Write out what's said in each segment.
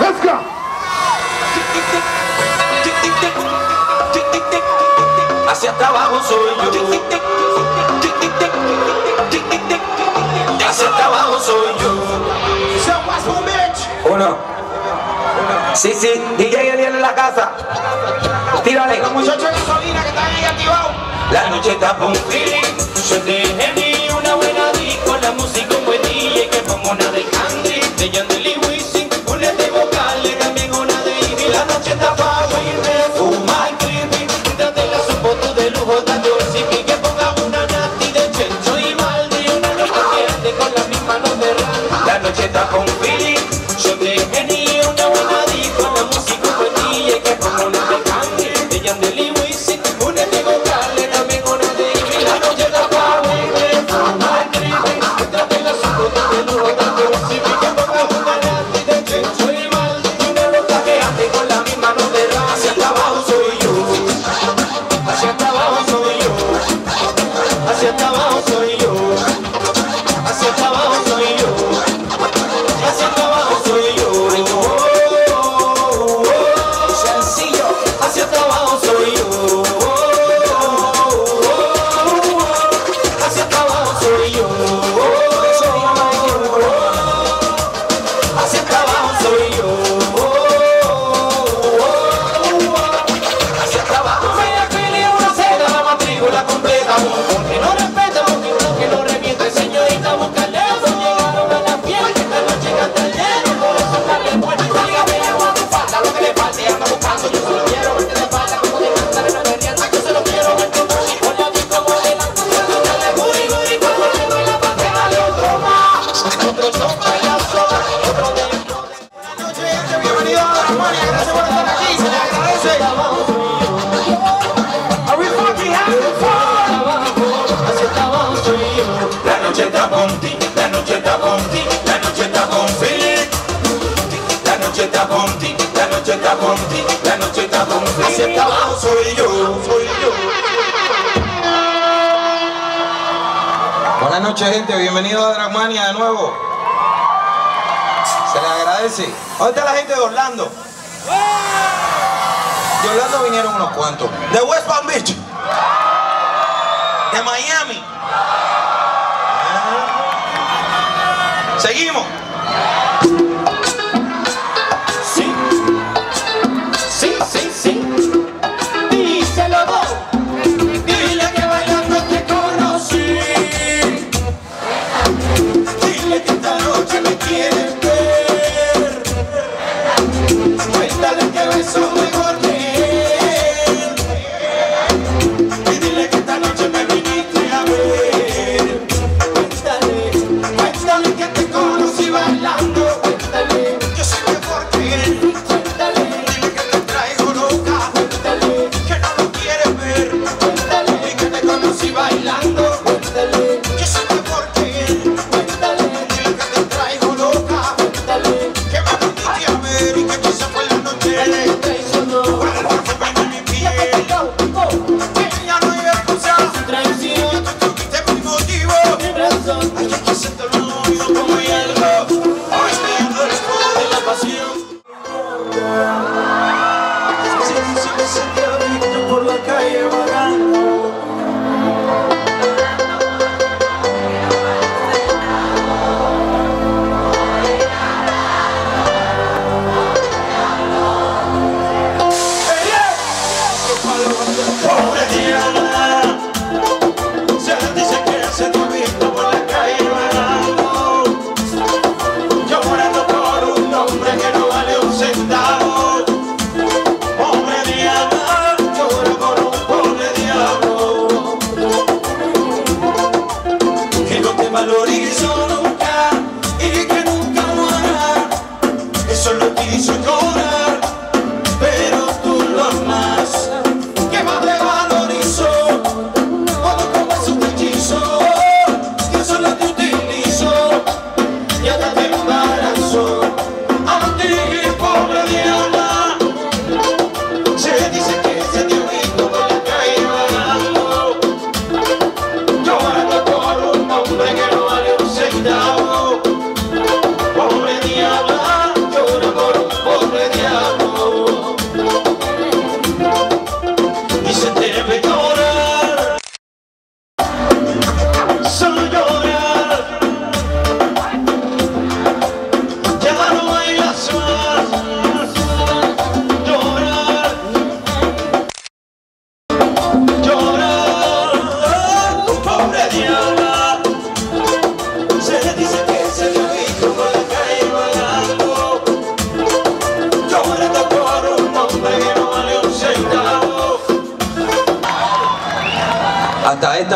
Let's go. Hacia abajo soy yo. Hacia abajo soy yo. Uno. Sí, sí, DJ Eliel en la casa. Tírale. Los muchachos de gasolina que están ahí activados. La noche está un Yo te una buena disco, la música un buen DJ que pongo una de está abajo soy yo, soy yo. Buenas noches gente, bienvenidos a Dragmania de nuevo. Se le agradece. ¿Dónde está la gente de Orlando? De Orlando vinieron unos cuantos. De West Palm Beach. De Miami. Seguimos. Sing, sing, sing.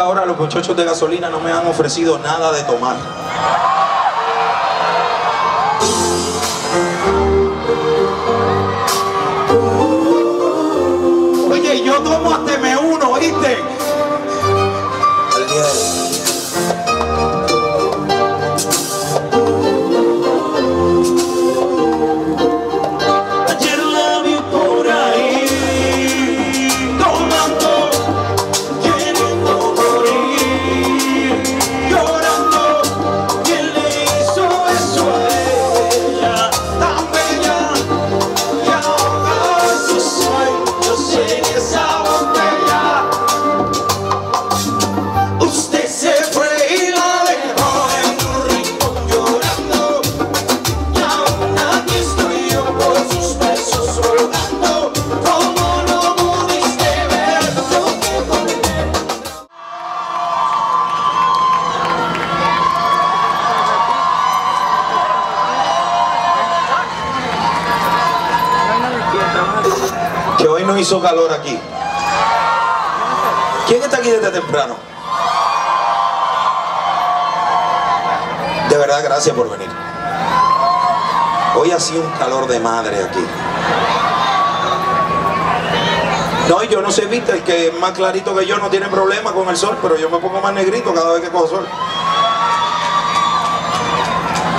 ahora los muchachos de gasolina no me han ofrecido nada de tomar. calor aquí. ¿Quién está aquí desde temprano? De verdad, gracias por venir. Hoy ha sido un calor de madre aquí. No, yo no sé, viste, el que es más clarito que yo no tiene problema con el sol, pero yo me pongo más negrito cada vez que cojo sol.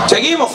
Seguimos.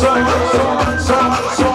so, so, so, so.